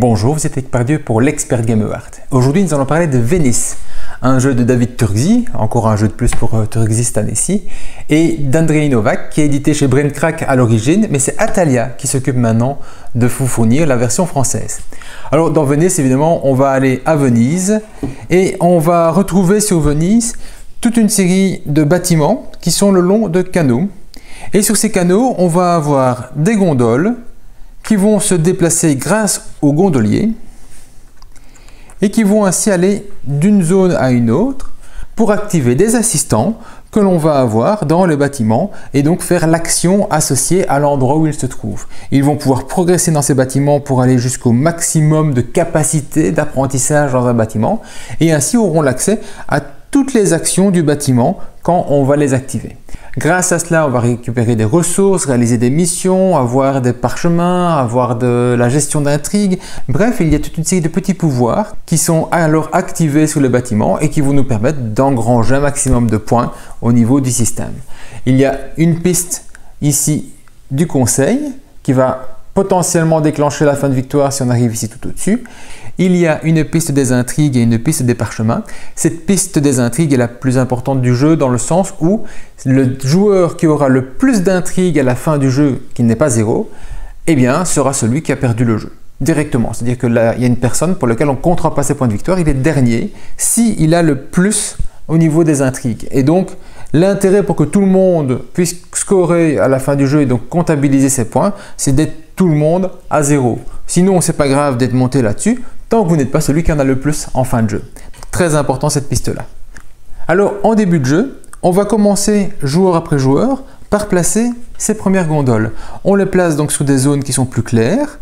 Bonjour, avec Pardieu pour l'Expert Game Art. Aujourd'hui, nous allons parler de Venice, un jeu de David Turgzy, encore un jeu de plus pour euh, Turgzy cette année-ci, et d'Andrei Novak, qui est édité chez Braincrack à l'origine, mais c'est Atalia qui s'occupe maintenant de vous fournir la version française. Alors, dans Venice, évidemment, on va aller à Venise, et on va retrouver sur Venise toute une série de bâtiments qui sont le long de canaux. Et sur ces canaux, on va avoir des gondoles, qui vont se déplacer grâce aux gondoliers et qui vont ainsi aller d'une zone à une autre pour activer des assistants que l'on va avoir dans le bâtiment et donc faire l'action associée à l'endroit où ils se trouvent. Ils vont pouvoir progresser dans ces bâtiments pour aller jusqu'au maximum de capacité d'apprentissage dans un bâtiment et ainsi auront l'accès à toutes les actions du bâtiment quand on va les activer. Grâce à cela, on va récupérer des ressources, réaliser des missions, avoir des parchemins, avoir de la gestion d'intrigues. Bref, il y a toute une série de petits pouvoirs qui sont alors activés sur le bâtiment et qui vont nous permettre d'engranger un maximum de points au niveau du système. Il y a une piste ici du conseil qui va potentiellement déclencher la fin de victoire si on arrive ici tout au-dessus. Il y a une piste des intrigues et une piste des parchemins. Cette piste des intrigues est la plus importante du jeu dans le sens où le joueur qui aura le plus d'intrigues à la fin du jeu, qui n'est pas zéro, eh bien, sera celui qui a perdu le jeu directement. C'est-à-dire qu'il y a une personne pour laquelle on comptera pas ses points de victoire, il est dernier s'il a le plus au niveau des intrigues. Et donc, l'intérêt pour que tout le monde puisse scorer à la fin du jeu et donc comptabiliser ses points, c'est d'être tout le monde à zéro. Sinon, c'est pas grave d'être monté là-dessus, tant que vous n'êtes pas celui qui en a le plus en fin de jeu. Très important cette piste-là. Alors, en début de jeu, on va commencer joueur après joueur par placer ces premières gondoles. On les place donc sous des zones qui sont plus claires,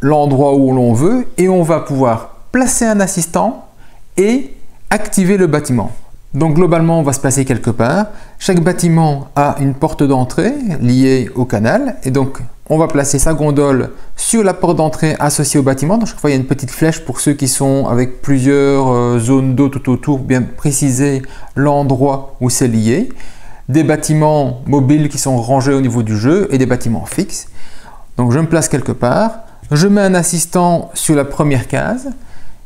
l'endroit où l'on veut, et on va pouvoir placer un assistant et activer le bâtiment. Donc globalement, on va se placer quelque part. Chaque bâtiment a une porte d'entrée liée au canal, et donc on va placer sa gondole sur la porte d'entrée associée au bâtiment. Donc chaque fois, il y a une petite flèche pour ceux qui sont avec plusieurs euh, zones d'eau tout autour, bien préciser l'endroit où c'est lié. Des bâtiments mobiles qui sont rangés au niveau du jeu et des bâtiments fixes. Donc je me place quelque part. Je mets un assistant sur la première case,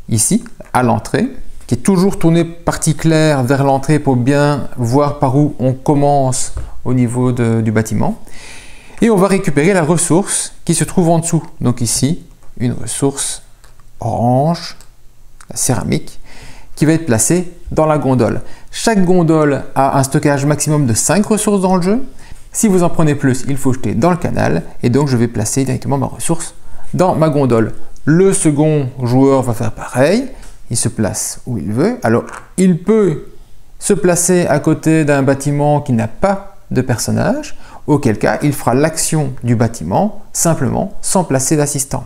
ici, à l'entrée, qui est toujours tourné partie claire vers l'entrée pour bien voir par où on commence au niveau du bâtiment. Et on va récupérer la ressource qui se trouve en dessous. Donc ici, une ressource orange, la céramique, qui va être placée dans la gondole. Chaque gondole a un stockage maximum de 5 ressources dans le jeu. Si vous en prenez plus, il faut jeter dans le canal. Et donc, je vais placer directement ma ressource dans ma gondole. Le second joueur va faire pareil. Il se place où il veut. Alors, il peut se placer à côté d'un bâtiment qui n'a pas de personnage auquel cas il fera l'action du bâtiment simplement sans placer d'assistant.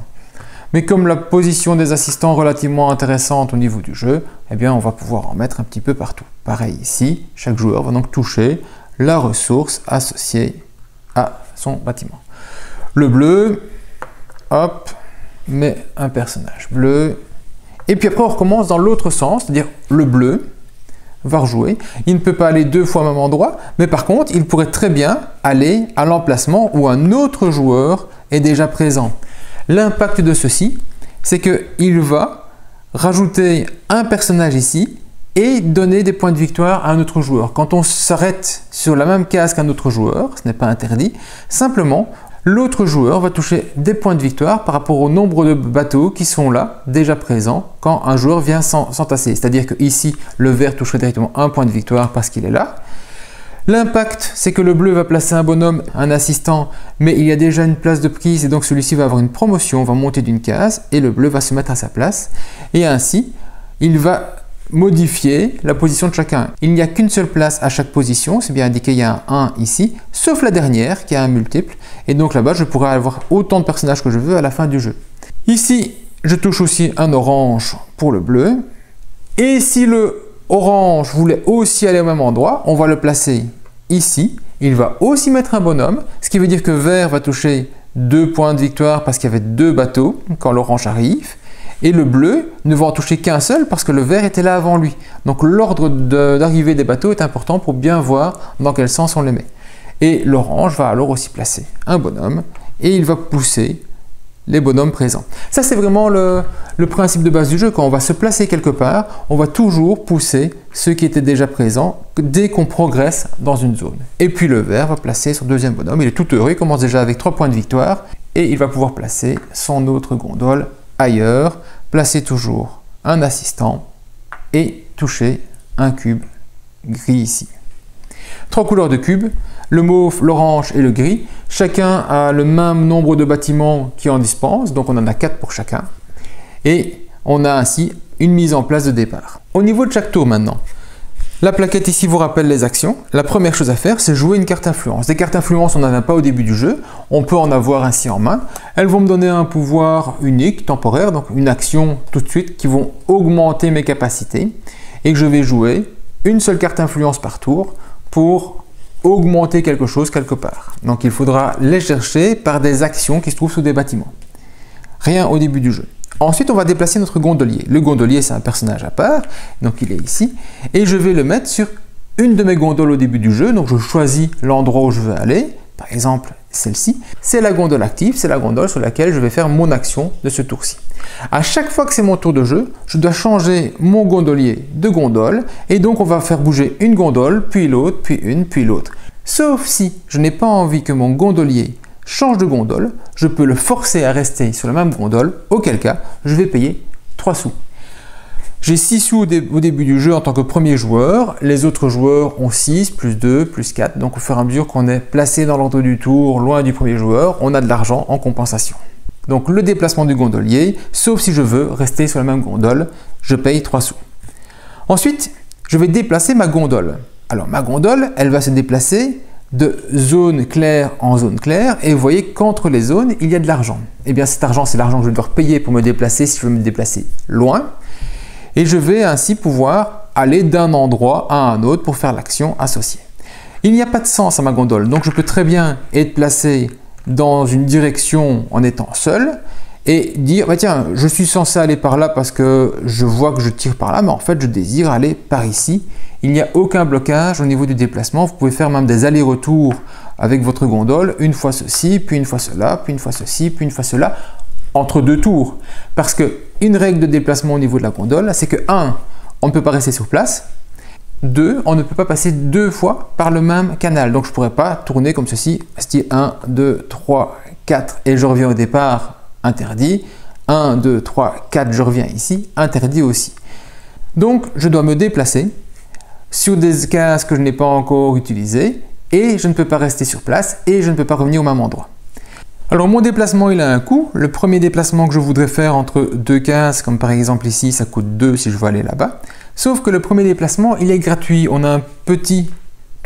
Mais comme la position des assistants est relativement intéressante au niveau du jeu, eh bien on va pouvoir en mettre un petit peu partout. Pareil ici, chaque joueur va donc toucher la ressource associée à son bâtiment. Le bleu, hop, met un personnage bleu. Et puis après on recommence dans l'autre sens, c'est-à-dire le bleu, va rejouer. Il ne peut pas aller deux fois au même endroit, mais par contre, il pourrait très bien aller à l'emplacement où un autre joueur est déjà présent. L'impact de ceci, c'est qu'il va rajouter un personnage ici et donner des points de victoire à un autre joueur. Quand on s'arrête sur la même case qu'un autre joueur, ce n'est pas interdit, simplement L'autre joueur va toucher des points de victoire par rapport au nombre de bateaux qui sont là, déjà présents, quand un joueur vient s'entasser. C'est-à-dire que ici, le vert toucherait directement un point de victoire parce qu'il est là. L'impact, c'est que le bleu va placer un bonhomme, un assistant, mais il y a déjà une place de prise et donc celui-ci va avoir une promotion, va monter d'une case et le bleu va se mettre à sa place. Et ainsi, il va modifier la position de chacun. Il n'y a qu'une seule place à chaque position, c'est bien indiqué, il y a un 1 ici, sauf la dernière qui a un multiple. Et donc là-bas, je pourrais avoir autant de personnages que je veux à la fin du jeu. Ici, je touche aussi un orange pour le bleu. Et si le orange voulait aussi aller au même endroit, on va le placer ici. Il va aussi mettre un bonhomme, ce qui veut dire que vert va toucher deux points de victoire parce qu'il y avait deux bateaux quand l'orange arrive. Et le bleu ne va en toucher qu'un seul parce que le vert était là avant lui. Donc l'ordre d'arrivée des bateaux est important pour bien voir dans quel sens on les met. Et l'orange va alors aussi placer un bonhomme et il va pousser les bonhommes présents. Ça, c'est vraiment le, principe de base du jeu. Quand on va se placer quelque part, on va toujours pousser ceux qui étaient déjà présents dès qu'on progresse dans une zone. Et puis le vert va placer son deuxième bonhomme. Il est tout heureux, il commence déjà avec 3 points de victoire et il va pouvoir placer son autre gondole ailleurs, placer toujours un assistant et toucher un cube gris ici. Trois couleurs de cubes, le mauve, l'orange et le gris. Chacun a le même nombre de bâtiments qui en dispensent, donc on en a quatre pour chacun. Et on a ainsi une mise en place de départ. Au niveau de chaque tour maintenant, la plaquette ici vous rappelle les actions. La première chose à faire, c'est jouer une carte influence. Des cartes influence, on n'en a pas au début du jeu. On peut en avoir ainsi en main. Elles vont me donner un pouvoir unique, temporaire, donc une action tout de suite qui vont augmenter mes capacités. Et que je vais jouer une seule carte influence par tour pour augmenter quelque chose quelque part. Donc il faudra les chercher par des actions qui se trouvent sous des bâtiments. Rien au début du jeu. Ensuite, on va déplacer notre gondolier. Le gondolier, c'est un personnage à part, donc il est ici. Et je vais le mettre sur une de mes gondoles au début du jeu. Donc je choisis l'endroit où je veux aller. Par exemple, celle-ci. C'est la gondole active, c'est la gondole sur laquelle je vais faire mon action de ce tour-ci. À chaque fois que c'est mon tour de jeu, je dois changer mon gondolier de gondole. Et donc on va faire bouger une gondole, puis l'autre, puis une, puis l'autre. Sauf si je n'ai pas envie que mon gondolier change de gondole, je peux le forcer à rester sur la même gondole, auquel cas je vais payer 3 sous. J'ai 6 sous au, début du jeu en tant que premier joueur, les autres joueurs ont 6, plus 2, plus 4, donc au fur et à mesure qu'on est placé dans l'ordre du tour, loin du premier joueur, on a de l'argent en compensation. Donc le déplacement du gondolier, sauf si je veux rester sur la même gondole, je paye 3 sous. Ensuite, je vais déplacer ma gondole. Alors ma gondole, elle va se déplacer de zone claire en zone claire et vous voyez qu'entre les zones il y a de l'argent. Et eh bien cet argent c'est l'argent que je vais devoir payer pour me déplacer si je veux me déplacer loin et je vais ainsi pouvoir aller d'un endroit à un autre pour faire l'action associée. Il n'y a pas de sens à ma gondole donc je peux très bien être placé dans une direction en étant seul et dire bah tiens je suis censé aller par là parce que je vois que je tire par là mais en fait je désire aller par ici il n'y a aucun blocage au niveau du déplacement. Vous pouvez faire même des allers-retours avec votre gondole, une fois ceci, puis une fois cela, puis une fois ceci, puis une fois cela, entre deux tours. Parce que une règle de déplacement au niveau de la gondole, c'est que 1. On ne peut pas rester sur place. 2. On ne peut pas passer deux fois par le même canal. Donc je ne pourrais pas tourner comme ceci. 1, 2, 3, 4 et je reviens au départ, interdit. 1, 2, 3, 4, je reviens ici, interdit aussi. Donc je dois me déplacer sur des cases que je n'ai pas encore utilisées et je ne peux pas rester sur place et je ne peux pas revenir au même endroit. Alors mon déplacement il a un coût. Le premier déplacement que je voudrais faire entre deux cases, comme par exemple ici, ça coûte 2 si je veux aller là-bas. Sauf que le premier déplacement il est gratuit. On a un petit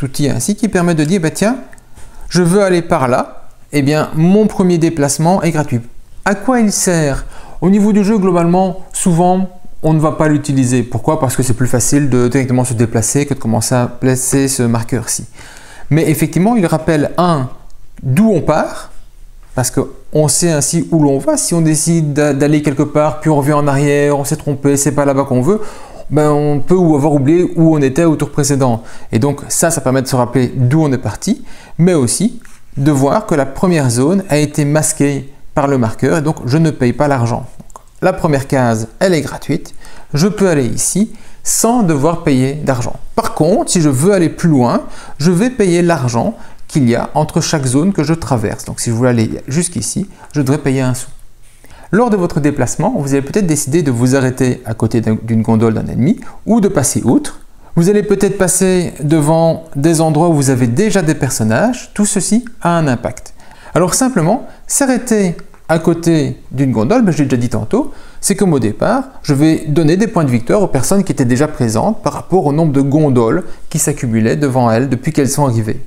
outil ainsi qui permet de dire bah tiens, je veux aller par là. Eh bien mon premier déplacement est gratuit. À quoi il sert? Au niveau du jeu globalement, souvent on ne va pas l'utiliser. Pourquoi? Parce que c'est plus facile de directement se déplacer que de commencer à placer ce marqueur-ci. Mais effectivement, il rappelle, un, d'où on part, parce qu'on sait ainsi où l'on va. Si on décide d'aller quelque part, puis on revient en arrière, on s'est trompé, c'est pas là-bas qu'on veut, ben on peut avoir oublié où on était au tour précédent. Et donc ça, ça permet de se rappeler d'où on est parti, mais aussi de voir que la première zone a été masquée par le marqueur, et donc je ne paye pas l'argent. La première case, elle est gratuite. Je peux aller ici sans devoir payer d'argent. Par contre, si je veux aller plus loin, je vais payer l'argent qu'il y a entre chaque zone que je traverse. Donc si je veux aller jusqu'ici, je devrais payer un sou. Lors de votre déplacement, vous allez peut-être décider de vous arrêter à côté d'une gondole d'un ennemi ou de passer outre. Vous allez peut-être passer devant des endroits où vous avez déjà des personnages. Tout ceci a un impact. Alors simplement, s'arrêter à côté d'une gondole, ben, je l'ai déjà dit tantôt, c'est comme au départ, je vais donner des points de victoire aux personnes qui étaient déjà présentes par rapport au nombre de gondoles qui s'accumulaient devant elles depuis qu'elles sont arrivées.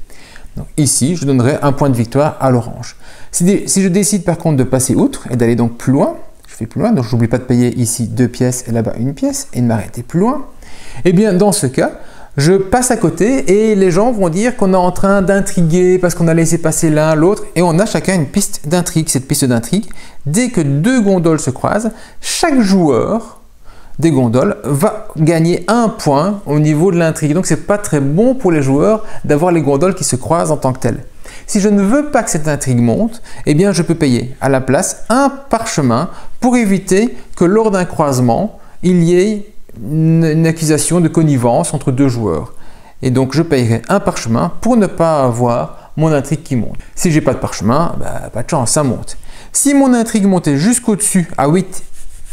Ici, je donnerai un point de victoire à l'orange. Si, je décide par contre de passer outre et d'aller donc plus loin, je fais plus loin, donc je n'oublie pas de payer ici deux pièces et là-bas une pièce et de m'arrêter plus loin, et eh bien dans ce cas, je passe à côté et les gens vont dire qu'on est en train d'intriguer parce qu'on a laissé passer l'un l'autre et on a chacun une piste d'intrigue. Cette piste d'intrigue, dès que deux gondoles se croisent, chaque joueur des gondoles va gagner un point au niveau de l'intrigue. Donc c'est pas très bon pour les joueurs d'avoir les gondoles qui se croisent en tant que telles. Si je ne veux pas que cette intrigue monte, eh bien je peux payer à la place un parchemin pour éviter que lors d'un croisement, il y ait une, accusation de connivence entre deux joueurs. Et donc je payerai un parchemin pour ne pas avoir mon intrigue qui monte. Si j'ai pas de parchemin, bah, pas de chance, ça monte. Si mon intrigue montait jusqu'au-dessus à 8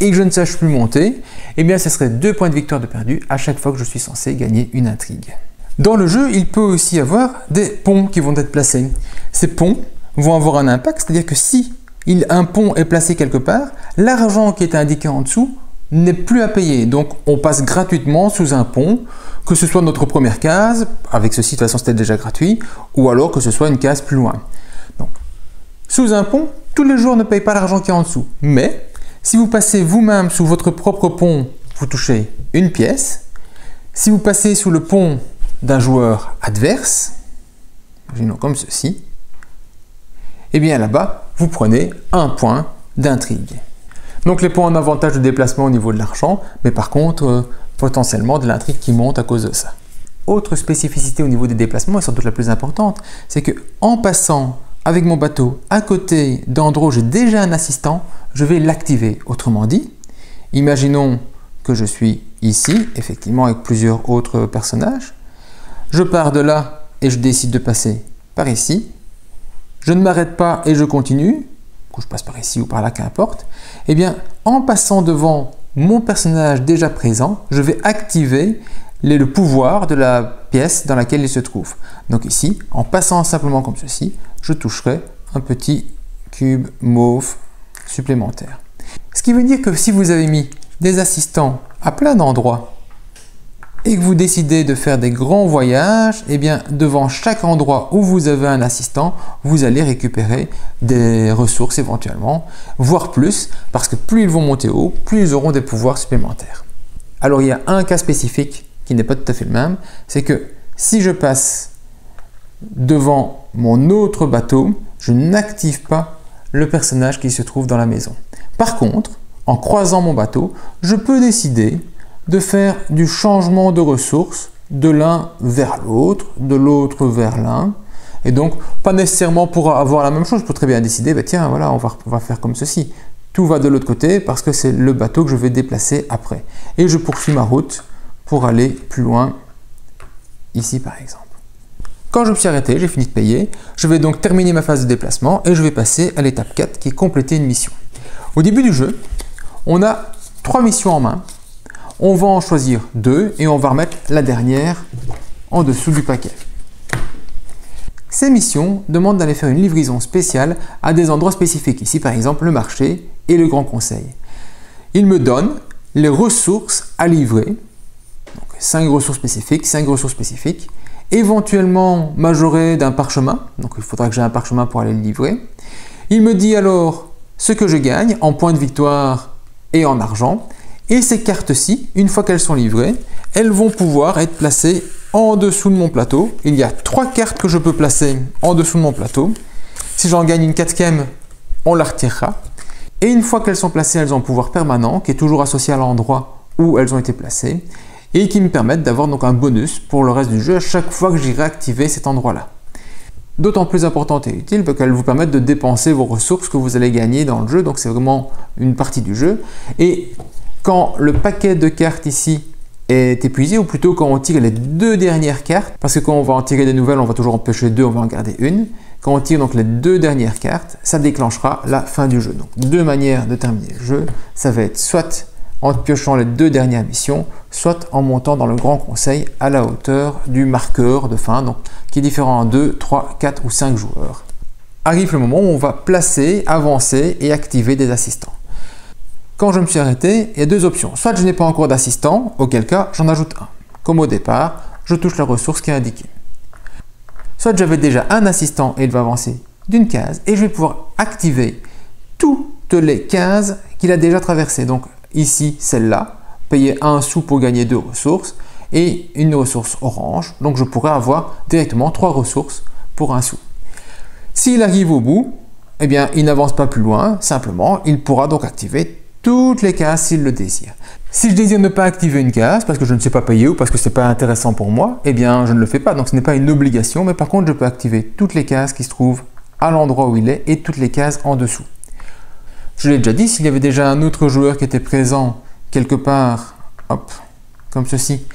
et que je ne sache plus monter, eh bien ce serait deux points de victoire de perdu à chaque fois que je suis censé gagner une intrigue. Dans le jeu, il peut aussi avoir des ponts qui vont être placés. Ces ponts vont avoir un impact, c'est-à-dire que si un pont est placé quelque part, l'argent qui est indiqué en dessous n'est plus à payer. Donc on passe gratuitement sous un pont, que ce soit notre première case, avec ceci de toute façon c'était déjà gratuit, ou alors que ce soit une case plus loin. Donc, sous un pont, tous les joueurs ne payent pas l'argent qui est en dessous. Mais si vous passez vous-même sous votre propre pont, vous touchez une pièce. Si vous passez sous le pont d'un joueur adverse, imaginons comme ceci, et eh bien là-bas, vous prenez un point d'intrigue. Donc les points en avantage de déplacement au niveau de l'argent, mais par contre, euh, potentiellement de l'intrigue qui monte à cause de ça. Autre spécificité au niveau des déplacements, et sans doute la plus importante, c'est que en passant avec mon bateau à côté où j'ai déjà un assistant, je vais l'activer. Autrement dit, imaginons que je suis ici, effectivement avec plusieurs autres personnages. Je pars de là et je décide de passer par ici. Je ne m'arrête pas et je continue, je passe par ici ou par là, qu'importe. Eh bien, en passant devant mon personnage déjà présent, je vais activer le pouvoir de la pièce dans laquelle il se trouve. Donc ici, en passant simplement comme ceci, je toucherai un petit cube mauve supplémentaire. Ce qui veut dire que si vous avez mis des assistants à plein d'endroits et que vous décidez de faire des grands voyages, eh bien devant chaque endroit où vous avez un assistant, vous allez récupérer des ressources éventuellement, voire plus, parce que plus ils vont monter haut, plus ils auront des pouvoirs supplémentaires. Alors il y a un cas spécifique qui n'est pas tout à fait le même, c'est que si je passe devant mon autre bateau, je n'active pas le personnage qui se trouve dans la maison. Par contre, en croisant mon bateau, je peux décider de faire du changement de ressources de l'un vers l'autre, de l'autre vers l'un. Et donc, pas nécessairement pour avoir la même chose, peux très bien décider, bah, tiens, voilà, on va, on va faire comme ceci. Tout va de l'autre côté parce que c'est le bateau que je vais déplacer après. Et je poursuis ma route pour aller plus loin, ici par exemple. Quand je me suis arrêté, j'ai fini de payer, je vais donc terminer ma phase de déplacement et je vais passer à l'étape 4 qui est compléter une mission. Au début du jeu, on a trois missions en main. On va en choisir deux et on va remettre la dernière en dessous du paquet. Ces missions demandent d'aller faire une livraison spéciale à des endroits spécifiques, ici par exemple le marché et le grand conseil. Il me donne les ressources à livrer, donc 5 ressources spécifiques, 5 ressources spécifiques, éventuellement majoré d'un parchemin, donc il faudra que j'ai un parchemin pour aller le livrer. Il me dit alors ce que je gagne en points de victoire et en argent. Et ces cartes-ci, une fois qu'elles sont livrées, elles vont pouvoir être placées en dessous de mon plateau. Il y a trois cartes que je peux placer en dessous de mon plateau. Si j'en gagne une quatrième, on la retirera. Et une fois qu'elles sont placées, elles ont un pouvoir permanent qui est toujours associé à l'endroit où elles ont été placées et qui me permettent d'avoir donc un bonus pour le reste du jeu à chaque fois que j'irai activer cet endroit-là d'autant plus importante et utile qu'elle vous permettent de dépenser vos ressources que vous allez gagner dans le jeu. Donc c'est vraiment une partie du jeu. Et quand le paquet de cartes ici est épuisé, ou plutôt quand on tire les deux dernières cartes, parce que quand on va en tirer des nouvelles, on va toujours en pêcher deux, on va en garder une. Quand on tire donc les deux dernières cartes, ça déclenchera la fin du jeu. Donc deux manières de terminer le jeu, ça va être soit en piochant les deux dernières missions, soit en montant dans le grand conseil à la hauteur du marqueur de fin, qui est différent en 2, 3, 4 ou 5 joueurs. Arrive le moment où on va placer, avancer et activer des assistants. Quand je me suis arrêté, il y a deux options. Soit je n'ai pas encore d'assistant, auquel cas j'en ajoute un. Comme au départ, je touche la ressource qui est indiquée. Soit j'avais déjà un assistant et il va avancer d'une case et je vais pouvoir activer toutes les cases qu'il a déjà traversées. Donc ici celle-là, payer un sou pour gagner deux ressources et une ressource orange. Donc je pourrais avoir directement trois ressources pour un sou. S'il arrive au bout, eh bien il n'avance pas plus loin, simplement il pourra donc activer toutes les cases s'il le désire. Si je désire ne pas activer une case parce que je ne sais pas payer ou parce que ce n'est pas intéressant pour moi, eh bien je ne le fais pas. Donc ce n'est pas une obligation, mais par contre je peux activer toutes les cases qui se trouvent à l'endroit où il est et toutes les cases en dessous. Je l'ai déjà dit, s'il y avait déjà un autre joueur qui était présent quelque part, hop, comme ceci,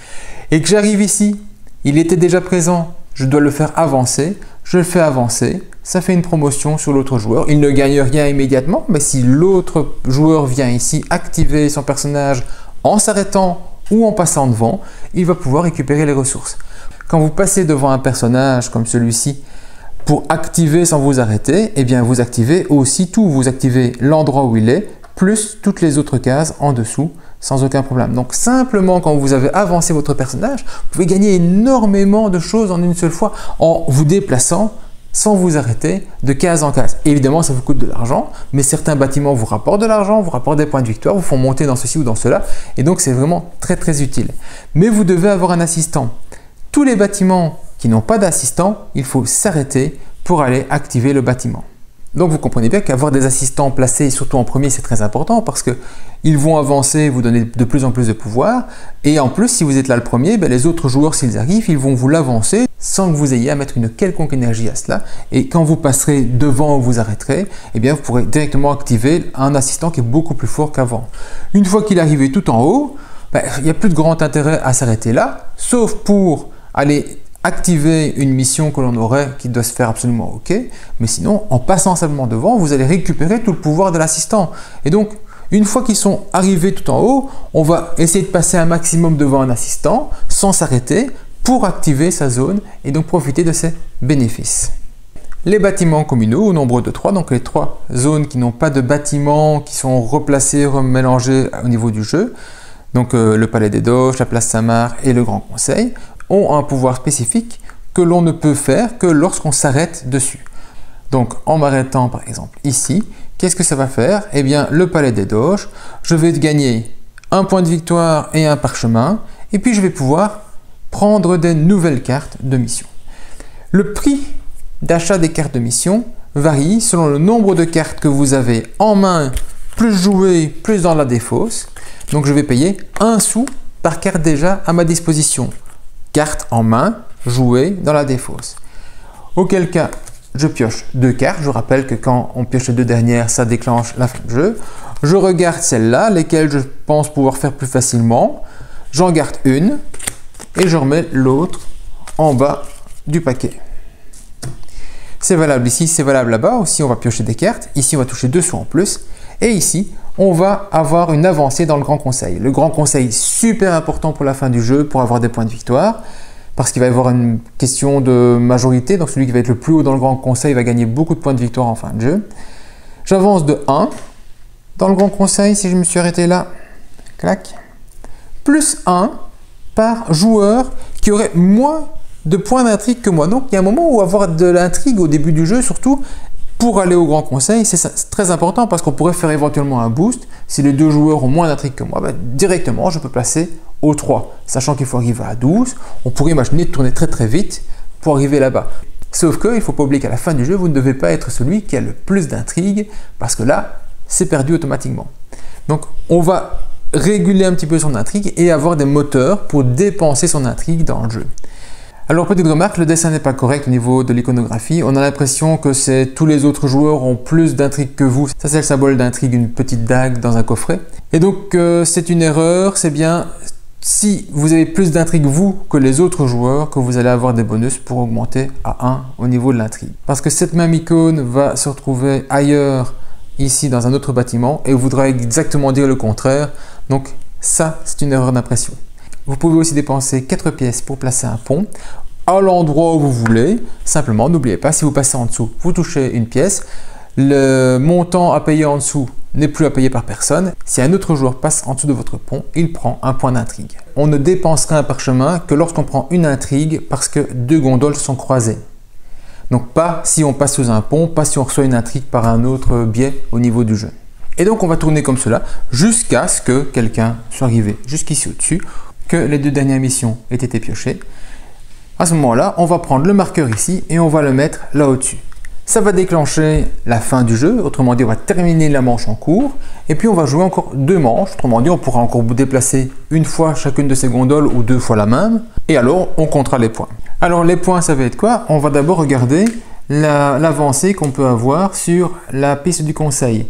et que j'arrive ici, il était déjà présent, je dois le faire avancer, je le fais avancer, ça fait une promotion sur l'autre joueur. Il ne gagne rien immédiatement, mais si l'autre joueur vient ici activer son personnage en s'arrêtant ou en passant devant, il va pouvoir récupérer les ressources. Quand vous passez devant un personnage comme celui-ci, pour activer sans vous arrêter, eh bien vous activez aussi tout. Vous activez l'endroit où il est, plus toutes les autres cases en dessous, sans aucun problème. Donc simplement quand vous avez avancé votre personnage, vous pouvez gagner énormément de choses en une seule fois en vous déplaçant sans vous arrêter de case en case. Évidemment, ça vous coûte de l'argent, mais certains bâtiments vous rapportent de l'argent, vous rapportent des points de victoire, vous font monter dans ceci ou dans cela, et donc c'est vraiment très très utile. Mais vous devez avoir un assistant. Tous les bâtiments qui n'ont pas d'assistant, il faut s'arrêter pour aller activer le bâtiment. Donc vous comprenez bien qu'avoir des assistants placés, surtout en premier, c'est très important parce qu'ils vont avancer, vous donner de plus en plus de pouvoir. Et en plus, si vous êtes là le premier, ben, les autres joueurs, s'ils arrivent, ils vont vous l'avancer sans que vous ayez à mettre une quelconque énergie à cela. Et quand vous passerez devant ou vous arrêterez, eh bien, vous pourrez directement activer un assistant qui est beaucoup plus fort qu'avant. Une fois qu'il est arrivé tout en haut, ben, il n'y a plus de grand intérêt à s'arrêter là, sauf pour aller activer une mission que l'on aurait qui doit se faire absolument OK, mais sinon, en passant simplement devant, vous allez récupérer tout le pouvoir de l'assistant. Et donc, une fois qu'ils sont arrivés tout en haut, on va essayer de passer un maximum devant un assistant sans s'arrêter pour activer sa zone et donc profiter de ses bénéfices. Les bâtiments communaux au nombre de trois, donc les trois zones qui n'ont pas de bâtiments, qui sont replacés, remélangés au niveau du jeu, donc euh, le Palais des Doges, la Place Saint-Marc et le Grand Conseil, ont un pouvoir spécifique que l'on ne peut faire que lorsqu'on s'arrête dessus. Donc en m'arrêtant par exemple ici, qu'est-ce que ça va faire? Eh bien le palais des doges, je vais gagner un point de victoire et un parchemin, et puis je vais pouvoir prendre des nouvelles cartes de mission. Le prix d'achat des cartes de mission varie selon le nombre de cartes que vous avez en main, plus jouées, plus dans la défausse. Donc je vais payer un sou par carte déjà à ma disposition carte en main, jouée dans la défausse. Auquel cas, je pioche deux cartes. Je rappelle que quand on pioche les deux dernières, ça déclenche la fin de jeu. Je regarde celles-là, lesquelles je pense pouvoir faire plus facilement. J'en garde une et je remets l'autre en bas du paquet. C'est valable ici, c'est valable là-bas. Aussi, on va piocher des cartes. Ici, on va toucher deux sous en plus. Et ici, on va avoir une avancée dans le Grand Conseil. Le Grand Conseil, super important pour la fin du jeu, pour avoir des points de victoire, parce qu'il va y avoir une question de majorité, donc celui qui va être le plus haut dans le Grand Conseil va gagner beaucoup de points de victoire en fin de jeu. J'avance de 1 dans le Grand Conseil, si je me suis arrêté là, clac, plus 1 par joueur qui aurait moins de points d'intrigue que moi. Donc il y a un moment où avoir de l'intrigue au début du jeu, surtout, pour aller au Grand Conseil, c'est très important parce qu'on pourrait faire éventuellement un boost. Si les deux joueurs ont moins d'intrigue que moi, ben, directement, je peux passer au 3. Sachant qu'il faut arriver à 12, on pourrait imaginer de tourner très très vite pour arriver là-bas. Sauf qu'il ne faut pas oublier qu'à la fin du jeu, vous ne devez pas être celui qui a le plus d'intrigue parce que là, c'est perdu automatiquement. Donc, on va réguler un petit peu son intrigue et avoir des moteurs pour dépenser son intrigue dans le jeu. Alors petite remarque, le dessin n'est pas correct au niveau de l'iconographie. On a l'impression que tous les autres joueurs ont plus d'intrigue que vous. Ça c'est le symbole d'intrigue, une petite dague dans un coffret. Et donc euh, c'est une erreur, c'est bien si vous avez plus d'intrigue vous que les autres joueurs que vous allez avoir des bonus pour augmenter à 1 au niveau de l'intrigue. Parce que cette même icône va se retrouver ailleurs ici dans un autre bâtiment et voudra exactement dire le contraire. Donc ça c'est une erreur d'impression. Vous pouvez aussi dépenser 4 pièces pour placer un pont à l'endroit où vous voulez. Simplement, n'oubliez pas, si vous passez en dessous, vous touchez une pièce. Le montant à payer en dessous n'est plus à payer par personne. Si un autre joueur passe en dessous de votre pont, il prend un point d'intrigue. On ne dépensera un parchemin que lorsqu'on prend une intrigue parce que deux gondoles sont croisées. Donc pas si on passe sous un pont, pas si on reçoit une intrigue par un autre biais au niveau du jeu. Et donc on va tourner comme cela jusqu'à ce que quelqu'un soit arrivé jusqu'ici au-dessus que les deux dernières missions aient été piochées. À ce moment-là, on va prendre le marqueur ici et on va le mettre là au-dessus. Ça va déclencher la fin du jeu, autrement dit on va terminer la manche en cours, et puis on va jouer encore deux manches, autrement dit on pourra encore déplacer une fois chacune de ces gondoles ou deux fois la même, et alors on comptera les points. Alors les points ça va être quoi? On va d'abord regarder l'avancée qu'on peut avoir sur la piste du conseil.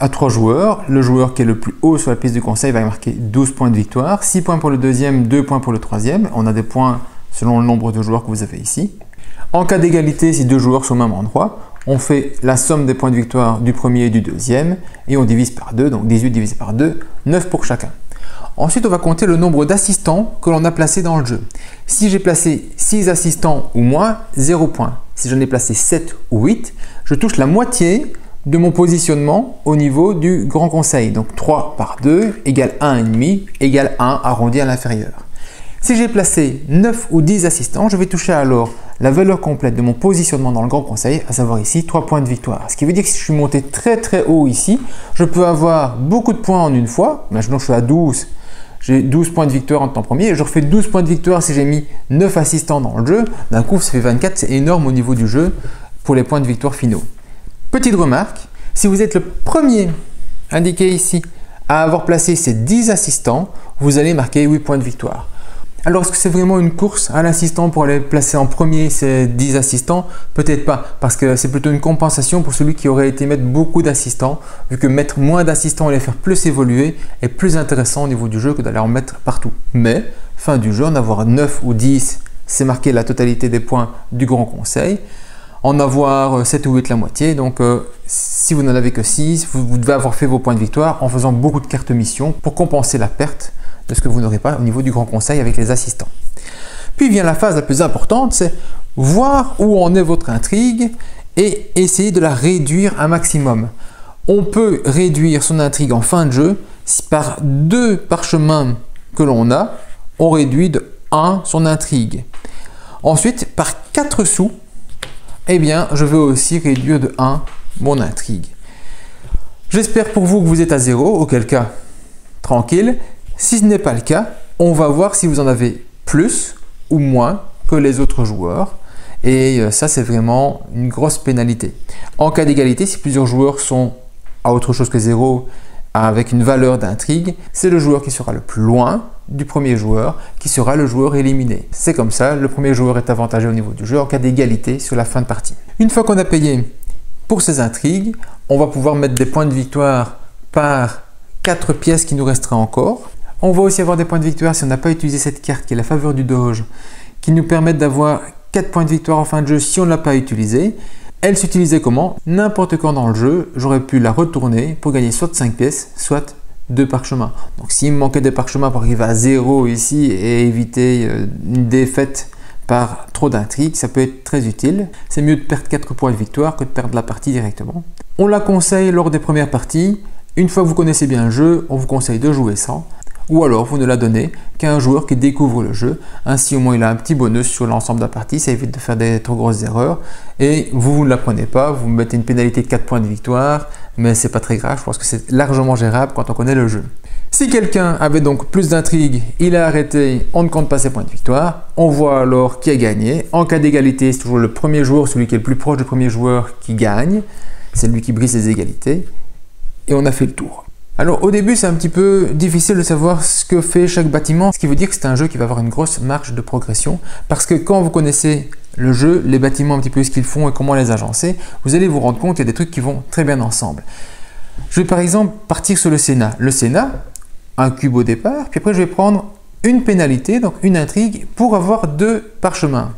À trois joueurs, le joueur qui est le plus haut sur la piste du conseil va marquer 12 points de victoire, 6 points pour le deuxième, 2 points pour le troisième. On a des points selon le nombre de joueurs que vous avez ici. En cas d'égalité, si deux joueurs sont au même endroit, on fait la somme des points de victoire du premier et du deuxième et on divise par 2, donc 18 divisé par 2, 9 pour chacun. Ensuite, on va compter le nombre d'assistants que l'on a placés dans le jeu. Si j'ai placé 6 assistants ou moins, 0 points. Si j'en ai placé 7 ou 8, je touche la moitié de mon positionnement au niveau du grand conseil. Donc 3 par 2 égale 1,5 égale 1 arrondi à l'inférieur. Si j'ai placé 9 ou 10 assistants, je vais toucher alors la valeur complète de mon positionnement dans le grand conseil, à savoir ici 3 points de victoire. Ce qui veut dire que si je suis monté très très haut ici, je peux avoir beaucoup de points en une fois. Que je suis à 12, j'ai 12 points de victoire en temps premier, je refais 12 points de victoire si j'ai mis 9 assistants dans le jeu. D'un coup, ça fait 24, c'est énorme au niveau du jeu pour les points de victoire finaux. Petite remarque, si vous êtes le premier indiqué ici à avoir placé ces 10 assistants, vous allez marquer 8 points de victoire. Alors, est-ce que c'est vraiment une course à l'assistant pour aller placer en premier ces 10 assistants? Peut-être pas, parce que c'est plutôt une compensation pour celui qui aurait été mettre beaucoup d'assistants, vu que mettre moins d'assistants et les faire plus évoluer est plus intéressant au niveau du jeu que d'aller en mettre partout. Mais, fin du jeu, en avoir 9 ou 10, c'est marquer la totalité des points du Grand Conseil. En avoir 7 ou 8 la moitié, donc euh, si vous n'en avez que 6, vous devez avoir fait vos points de victoire en faisant beaucoup de cartes mission pour compenser la perte de ce que vous n'aurez pas au niveau du grand conseil avec les assistants. Puis vient la phase la plus importante, c'est voir où en est votre intrigue et essayer de la réduire un maximum. On peut réduire son intrigue en fin de jeu si par deux parchemins que l'on a, on réduit de 1 son intrigue. Ensuite, par 4 sous, eh bien, je veux aussi réduire de 1 mon intrigue. J'espère pour vous que vous êtes à 0, auquel cas, tranquille. Si ce n'est pas le cas, on va voir si vous en avez plus ou moins que les autres joueurs. Et euh, ça, c'est vraiment une grosse pénalité. En cas d'égalité, si plusieurs joueurs sont à autre chose que zéro avec une valeur d'intrigue, c'est le joueur qui sera le plus loin du premier joueur qui sera le joueur éliminé. C'est comme ça, le premier joueur est avantagé au niveau du jeu en cas d'égalité sur la fin de partie. Une fois qu'on a payé pour ces intrigues, on va pouvoir mettre des points de victoire par quatre pièces qui nous resteraient encore. On va aussi avoir des points de victoire si on n'a pas utilisé cette carte qui est la faveur du Doge, qui nous permettent d'avoir 4 points de victoire en fin de jeu si on ne l'a pas utilisé. Elle s'utilisait comment N'importe quand dans le jeu, j'aurais pu la retourner pour gagner soit 5 pièces, soit 2 parchemins. Donc s'il me manquait des parchemins pour arriver à 0 ici et éviter euh, une défaite par trop d'intrigues, ça peut être très utile. C'est mieux de perdre 4 points de victoire que de perdre la partie directement. On la conseille lors des premières parties. Une fois que vous connaissez bien le jeu, on vous conseille de jouer sans ou alors vous ne la donnez qu'à un joueur qui découvre le jeu. Ainsi au moins il a un petit bonus sur l'ensemble de la partie, ça évite de faire des trop grosses erreurs. Et vous, vous ne la prenez pas, vous mettez une pénalité de 4 points de victoire, mais c'est pas très grave, je pense que c'est largement gérable quand on connaît le jeu. Si quelqu'un avait donc plus d'intrigue, il a arrêté, on ne compte pas ses points de victoire. On voit alors qui a gagné. En cas d'égalité, c'est toujours le premier joueur, celui qui est le plus proche du premier joueur qui gagne. C'est lui qui brise les égalités. Et on a fait le tour. Alors au début c'est un petit peu difficile de savoir ce que fait chaque bâtiment, ce qui veut dire que c'est un jeu qui va avoir une grosse marge de progression, parce que quand vous connaissez le jeu, les bâtiments un petit peu ce qu'ils font et comment les agencer, vous allez vous rendre compte qu'il y a des trucs qui vont très bien ensemble. Je vais par exemple partir sur le Sénat. Le Sénat, un cube au départ, puis après je vais prendre une pénalité, donc une intrigue, pour avoir deux parchemins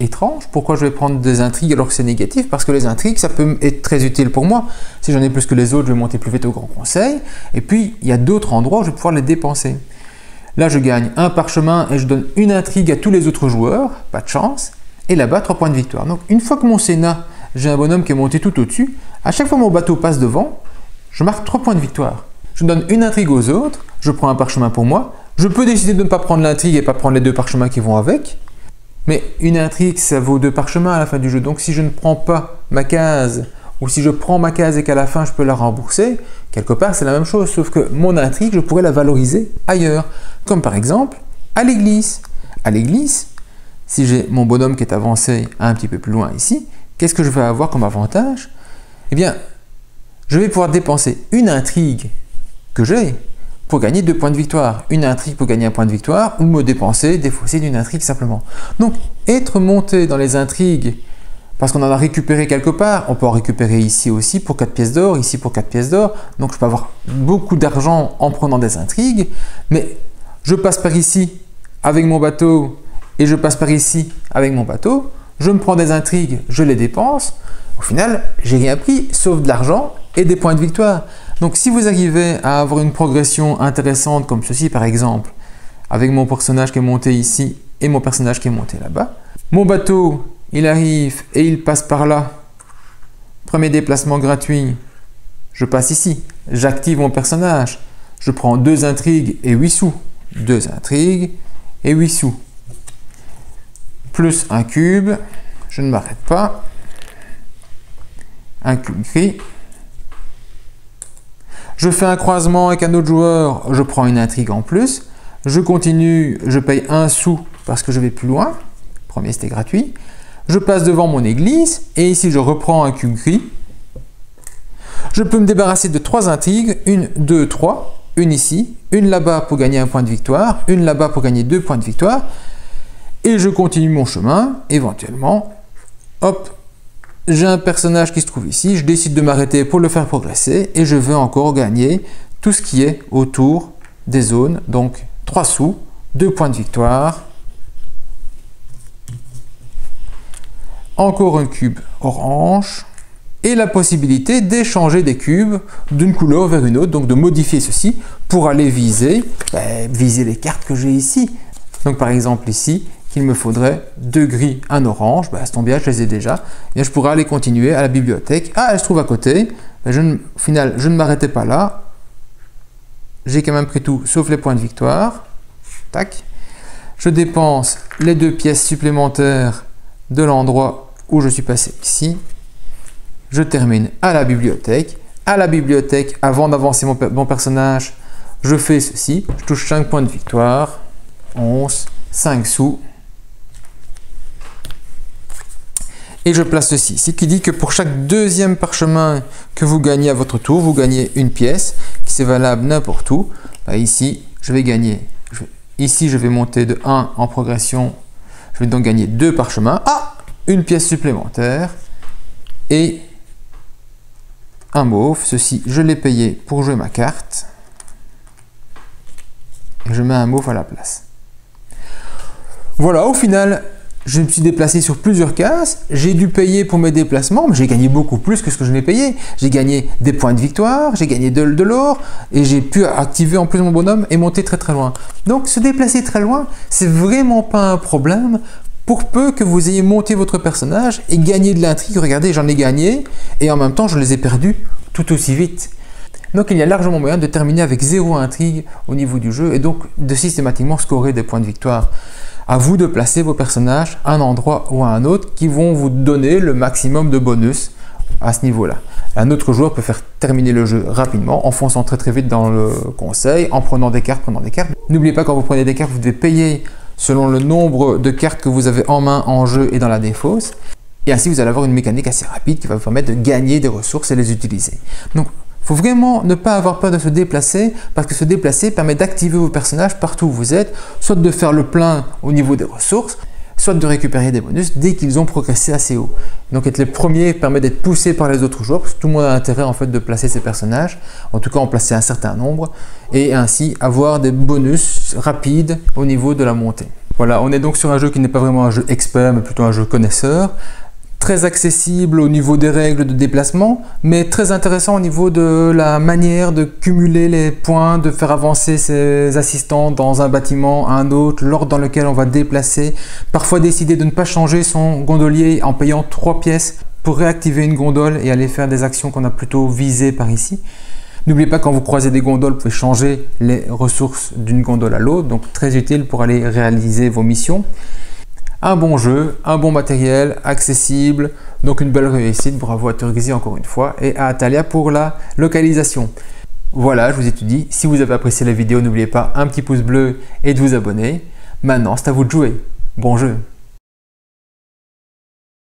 étrange. Pourquoi je vais prendre des intrigues alors que c'est négatif? Parce que les intrigues, ça peut être très utile pour moi. Si j'en ai plus que les autres, je vais monter plus vite au Grand Conseil. Et puis, il y a d'autres endroits où je vais pouvoir les dépenser. Là, je gagne un parchemin et je donne une intrigue à tous les autres joueurs. Pas de chance. Et là-bas, trois points de victoire. Donc, une fois que mon Sénat, j'ai un bonhomme qui est monté tout au-dessus, à chaque fois que mon bateau passe devant, je marque trois points de victoire. Je donne une intrigue aux autres, je prends un parchemin pour moi. Je peux décider de ne pas prendre l'intrigue et pas prendre les deux parchemins qui vont avec. Mais une intrigue, ça vaut deux parchemins à la fin du jeu. Donc si je ne prends pas ma case, ou si je prends ma case et qu'à la fin je peux la rembourser, quelque part c'est la même chose, sauf que mon intrigue, je pourrais la valoriser ailleurs. Comme par exemple à l'église. À l'église, si j'ai mon bonhomme qui est avancé un petit peu plus loin ici, qu'est-ce que je vais avoir comme avantage? Eh bien, je vais pouvoir dépenser une intrigue que j'ai pour gagner deux points de victoire. Une intrigue pour gagner un point de victoire ou me dépenser, défausser d'une intrigue simplement. Donc, être monté dans les intrigues parce qu'on en a récupéré quelque part, on peut en récupérer ici aussi pour 4 pièces d'or, ici pour 4 pièces d'or, donc je peux avoir beaucoup d'argent en prenant des intrigues, mais je passe par ici avec mon bateau et je passe par ici avec mon bateau, je me prends des intrigues, je les dépense, au final, j'ai rien pris sauf de l'argent et des points de victoire. Donc si vous arrivez à avoir une progression intéressante comme ceci par exemple, avec mon personnage qui est monté ici et mon personnage qui est monté là-bas, mon bateau il arrive et il passe par là. Premier déplacement gratuit. Je passe ici. J'active mon personnage. Je prends deux intrigues et 8 sous. Deux intrigues et 8 sous. Plus un cube. Je ne m'arrête pas. Un cube gris. Je fais un croisement avec un autre joueur. Je prends une intrigue en plus. Je continue. Je paye un sou parce que je vais plus loin. Premier, c'était gratuit je passe devant mon église et ici je reprends un gris. Je peux me débarrasser de trois intrigues, une, deux, trois, une ici, une là-bas pour gagner un point de victoire, une là-bas pour gagner deux points de victoire. Et je continue mon chemin, éventuellement. Hop, j'ai un personnage qui se trouve ici, je décide de m'arrêter pour le faire progresser et je veux encore gagner tout ce qui est autour des zones. Donc 3 sous, 2 points de victoire, encore un cube orange et la possibilité d'échanger des cubes d'une couleur vers une autre, donc de modifier ceci pour aller viser, ben, viser les cartes que j'ai ici. Donc par exemple ici, qu'il me faudrait deux gris, un orange, ben, tombe bien, je les ai déjà, et je pourrais aller continuer à la bibliothèque. Ah, elle se trouve à côté, ben, je au final, je ne m'arrêtais pas là, j'ai quand même pris tout, sauf les points de victoire. Tac. Je dépense les deux pièces supplémentaires de l'endroit où je suis passé ici. Je termine à la bibliothèque. À la bibliothèque, avant d'avancer mon, mon, personnage, je fais ceci. Je touche 5 points de victoire. 11, 5 sous. Et je place ceci. Ce qui dit que pour chaque deuxième parchemin que vous gagnez à votre tour, vous gagnez une pièce qui c'est valable n'importe où. Ici, je vais gagner. ici, je vais monter de 1 en progression. Je vais donc gagner 2 parchemins. Ah une pièce supplémentaire et un mauve. Ceci, je l'ai payé pour jouer ma carte. Je mets un mauve à la place. Voilà, au final, je me suis déplacé sur plusieurs cases, j'ai dû payer pour mes déplacements, mais j'ai gagné beaucoup plus que ce que je n'ai payé. J'ai gagné des points de victoire, j'ai gagné de, de l'or, et j'ai pu activer en plus mon bonhomme et monter très très loin. Donc se déplacer très loin, c'est vraiment pas un problème pour peu que vous ayez monté votre personnage et gagné de l'intrigue, regardez, j'en ai gagné, et en même temps, je les ai perdus tout aussi vite. Donc il y a largement moyen de terminer avec zéro intrigue au niveau du jeu, et donc de systématiquement scorer des points de victoire. À vous de placer vos personnages à un endroit ou à un autre qui vont vous donner le maximum de bonus à ce niveau-là. Un autre joueur peut faire terminer le jeu rapidement en fonçant très très vite dans le conseil, en prenant des cartes, prenant des cartes. N'oubliez pas quand vous prenez des cartes, vous devez payer selon le nombre de cartes que vous avez en main en jeu et dans la défausse. Et ainsi, vous allez avoir une mécanique assez rapide qui va vous permettre de gagner des ressources et les utiliser. Donc, faut vraiment ne pas avoir peur de se déplacer parce que se déplacer permet d'activer vos personnages partout où vous êtes, soit de faire le plein au niveau des ressources, soit de récupérer des bonus dès qu'ils ont progressé assez haut. Donc être les premiers permet d'être poussé par les autres joueurs, parce que tout le monde a intérêt en fait de placer ses personnages, en tout cas en placer un certain nombre, et ainsi avoir des bonus rapides au niveau de la montée. Voilà, on est donc sur un jeu qui n'est pas vraiment un jeu expert, mais plutôt un jeu connaisseur, très accessible au niveau des règles de déplacement, mais très intéressant au niveau de la manière de cumuler les points, de faire avancer ses assistants dans un bâtiment à un autre, l'ordre dans lequel on va déplacer, parfois décider de ne pas changer son gondolier en payant trois pièces pour réactiver une gondole et aller faire des actions qu'on a plutôt visées par ici. N'oubliez pas quand vous croisez des gondoles, vous pouvez changer les ressources d'une gondole à l'autre, donc très utile pour aller réaliser vos missions un bon jeu, un bon matériel, accessible, donc une belle réussite. Bravo à Turgzy encore une fois et à Atalia pour la localisation. Voilà, je vous dit. Si vous avez apprécié la vidéo, n'oubliez pas un petit pouce bleu et de vous abonner. Maintenant, c'est à vous de jouer. Bon jeu